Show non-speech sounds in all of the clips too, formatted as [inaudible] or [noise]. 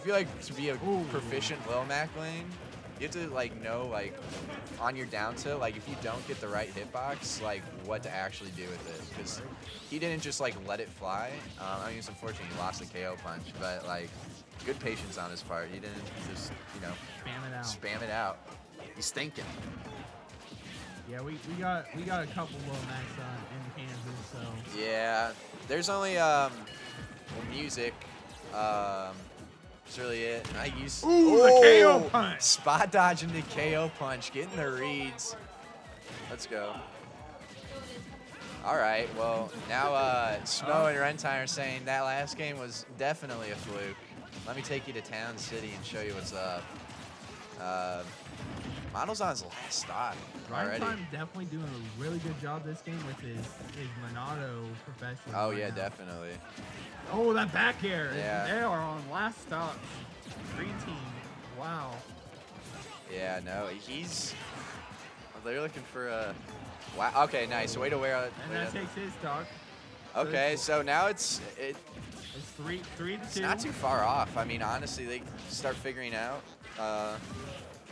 I feel like to be a proficient Lil Mac lane, you have to like know like on your down tilt, like if you don't get the right hitbox, like what to actually do with it. Because he didn't just like let it fly. Um, I mean, it's unfortunate he lost the KO punch, but like good patience on his part. He didn't just you know Spam it out. spam it out. He's thinking. Yeah, we, we got we got a couple low max on in Kansas, so Yeah, there's only um music. Um, that's really it. I use Ooh, the KO punch. Spot dodging the KO punch, getting the reads. Let's go. All right, well now uh, Smo and Reyn Time are saying that last game was definitely a fluke. Let me take you to Town City and show you what's up. Uh, His last stock already. Time definitely doing a really good job this game with his his Monado professional. Oh right yeah, now. definitely. Oh, that back air. Yeah. They are on last stops. Green team. Wow. Yeah, no, he's. They're looking for a. Wow. Okay, nice. Way to wear. A, And that takes his stock. okay, so now it's it, It's three three to two. it's not too far off. I mean, honestly, they start figuring out uh,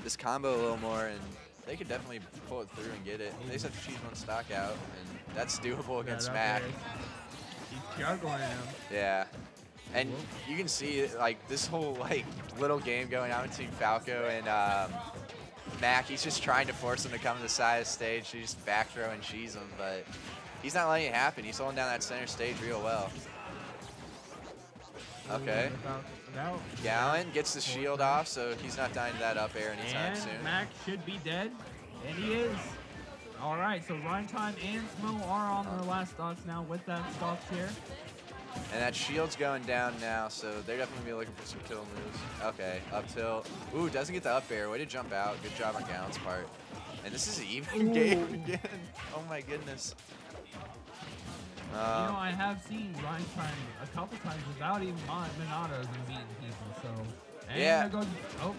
this combo a little more, and they could definitely pull it through and get it. They just have to choose one stock out, and that's doable against Mac. He's juggling him. Yeah. And you can see like this whole like little game going on between Falco and um, Mac. He's just trying to force him to come to the side of the stage. He just back throw and cheese him, but he's not letting it happen. He's holding down that center stage real well. Okay. About, about Gallon gets the shield off, so he's not dying to that up air anytime And soon. Mac should be dead. And he is. All right, so Reyn Time and Smo are on their last stocks now with that stock here. And that shield's going down now, so they're definitely gonna be looking for some kill moves. Okay, up tilt. Ooh, doesn't get the up air. Way to jump out. Good job on Gallon's part. And this is an even [laughs] game again. Oh my goodness. You uh, know, I have seen Reyn Time a couple times without even Mon- Monados and beating people, so. And Yeah. goes, oh,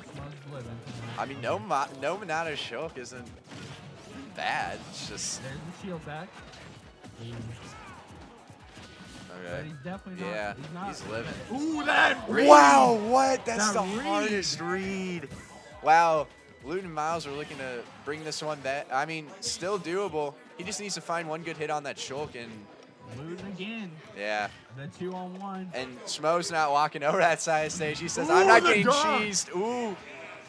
living. I mean, no, Mo- no Monado Shulk isn't bad. It's just There's the shield back. He's, but okay. he's definitely not. Yeah, he's, not, he's living. Ooh, that read! Wow, what? That's That the read. hardest read. Wow, Lewton and Miles are looking to bring this one back. I mean, still doable. He just needs to find one good hit on that Shulk, and Lewton again. yeah. The two on one. And Smo's not walking over that side of stage. He says, I'm not getting dog. cheesed. Ooh.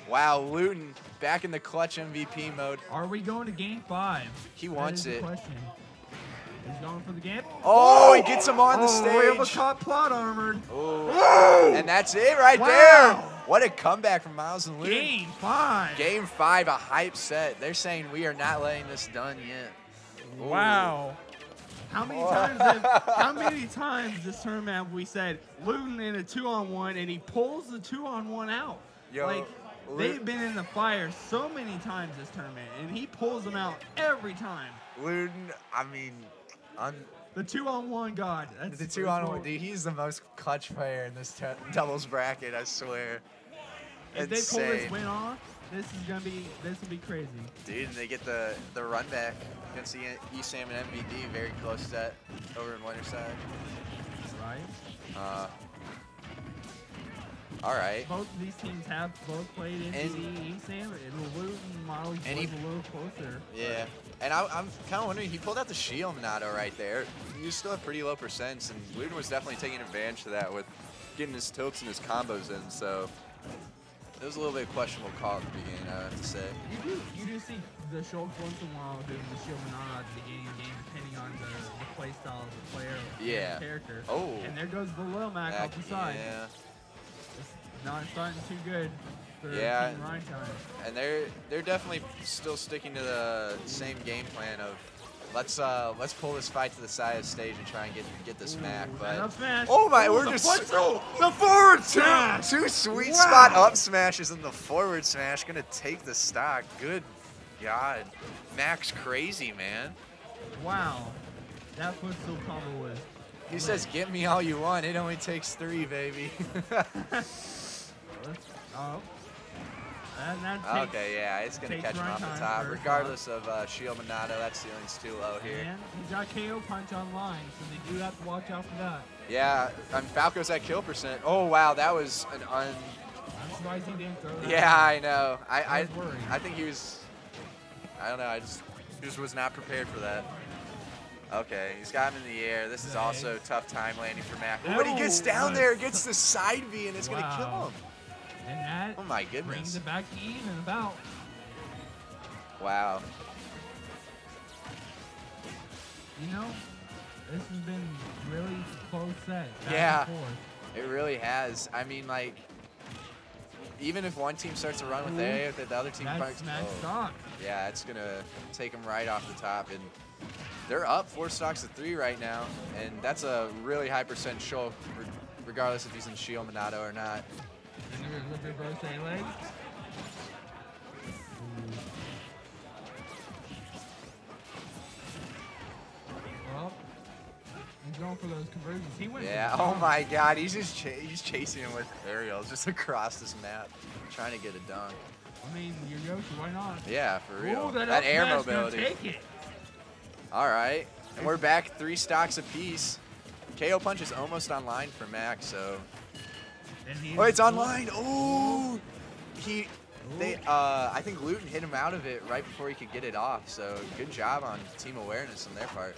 Wow, Lewton back in the clutch MVP mode. Are we going to game five? He That wants it. He's going for the game. Oh, he oh! gets him on the oh, we have a stage. caught plot armored. Ooh. And that's it right Wow. there. What a comeback from Miles and Lewton. Game five. Game five, a hype set. They're saying we are not letting this done yet. Ooh. Wow. How many times? Have, how many times this tournament have we said Lewton in a two-on-one and he pulls the two-on-one out? Yo, like Lu- they've been in the fire so many times this tournament, and he pulls them out every time. Lewton, I mean, on The two-on-one god. That's the two on one, dude, he's the most clutch player in this t- doubles bracket, I swear. If they pull this win off, this is gonna be this will be crazy. Dude, and they get the the run back against the ESAM and MVD, very close set over in Winterside. Right? Uh, all right. Both of these teams have both played in And- ESAM. And Lewton Molly And he- a little closer. Yeah, and I, I'm kind of wondering, he pulled out the shield Monado right there. You still have pretty low percents, and Lewton was definitely taking advantage of that with getting his tilts and his combos in, so it was a little bit questionable call at the beginning, I have to say. You do you do see the Shulks once in a while doing the shield Monado at the beginning of the game, depending on the, the play style of the player Yeah. the character. Oh. And there goes the Lil Mac Back- off the side. Yeah, It's not starting too good for Yeah. Team Reyn time. and they're they're definitely still sticking to the same game plan of let's uh let's pull this fight to the side of the stage and try and get get smack. Ooh, But smash. oh my, Ooh, we're the just through. the forward smash. two, two sweet Wow. spot up smashes and the forward smash gonna take the stock. Good God, Max crazy man. Wow. That footstool combo was He says, "Get me all you want. It only takes three, baby." [laughs] [laughs] Oh. That takes, Okay, yeah, it's gonna catch him off the top. Regardless of uh, Shield Monado, that ceiling's too low here. And he's got KO punch online, so they do have to watch out for that. Yeah, um, Falco's at kill percent. Oh wow, that was an un. I'm surprised he didn't throw that. Yeah, I know. I I I. I think he was. I don't know. I just just was not prepared for that. Okay, he's got him in the air. This is also tough time landing for Mac. But he gets Oh, down there, gets the side B, and it's gonna kill him. And that Oh my goodness. brings it back even about. Wow. You know, this has been really close set. Yeah. It really has. I mean, like, even if one team starts to run with if the other team smack oh, yeah, it's gonna take them right off the top, and they're up four stocks to three right now, and that's a really high percent show, regardless if he's in Shield Monado or not. And there's a reverse A leg. Well, he's going for those conversions. He went. Yeah. Oh my God, he's just ch- he's chasing him with aerials just across this map, trying to get a dunk. I mean, your Yoshi, why not? Yeah, for real. Ooh, that, that air mobility. Take it. All right, and we're back three stocks apiece. KO punch is almost online for Max, so Oh, it's online. Oh, he. They. Uh, I think Lewton hit him out of it right before he could get it off. So good job on team awareness on their part.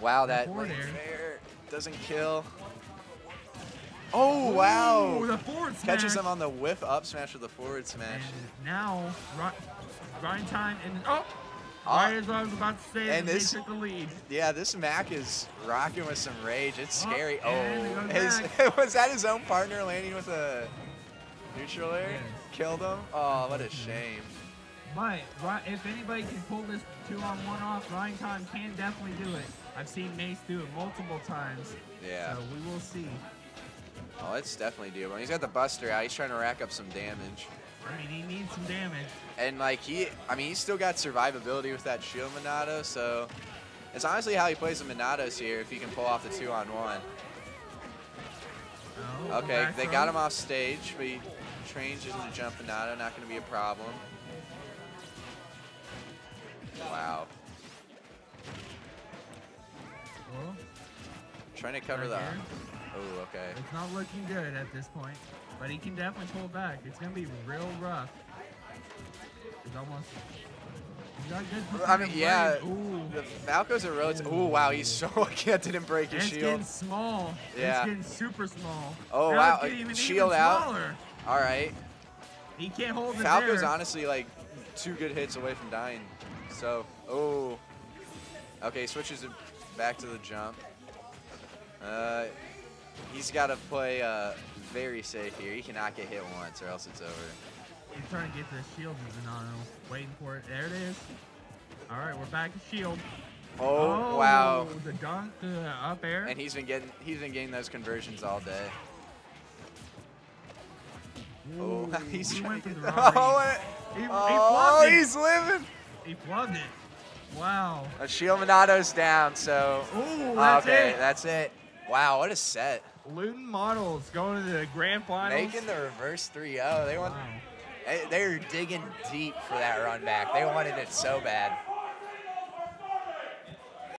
Wow, that fair doesn't kill. Oh wow! Ooh, Catches him on the whiff up smash with the forward smash. And now, ri- grind time, and oh, Uh, right as I was about to say, and this- took the lead. yeah, this Mac is rocking with some rage. It's Oh, scary. it Oh, his, [laughs] was that his own partner landing with a neutral air? Yes. Killed him. Oh, what a shame. But if anybody can pull this two-on-one off, grind time can definitely do it. I've seen Mace do it multiple times. Yeah. So we will see. Oh, it's definitely doable. He's got the Buster out. He's trying to rack up some damage. I mean, he needs some damage. And, like, he, I mean, he's still got survivability with that shield Monado, so it's honestly how he plays the Monados here if he can pull off the two on one. Oh, Okay, they got him off stage, but he trains into jump Monado, not going to be a problem. Wow. Well, Trying to cover right the. Oh, okay. It's not looking good at this point, but he can definitely pull back. It's gonna be real rough. He's almost. He's got good I mean, yeah. Ooh. The Falco's a relative. Oh, wow. He's so [laughs] lucky that didn't break his It's shield. getting small. Yeah. It's getting super small. Oh, Now wow, It's even, shield even out. All right. He can't hold it Falco's there. honestly like two good hits away from dying. So, oh. Okay, switches it back to the jump. Uh, he's got to play uh, very safe here. He cannot get hit once or else it's over. He's trying to get the shield him. Waiting for it. There it is. All right, we're back to shield. Oh, wow. The dunk, the up air. And he's been getting he's been getting those conversions all day. Oh, [laughs] he's he went for the robbery. oh, He, oh, he's living. He flubbed it. Wow. A shield Monado's down, so Ooh, that's okay, it. that's it. Wow, what a set. Lewton Models going to the grand finals. Making the reverse 3-0. They want Wow. they- they're digging deep for that run back. They wanted it so bad.